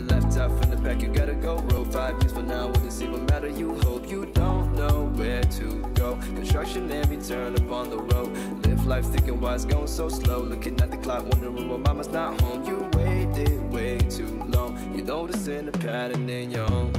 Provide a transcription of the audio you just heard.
the left out from the back, you gotta go. Road five years for now, will this even matter? You hope you don't know where to go. Construction and return upon the road. Live life thinking why it's going so slow. Looking at the clock, wondering why mama's not home. You waited way too long. You notice in the pattern in your own.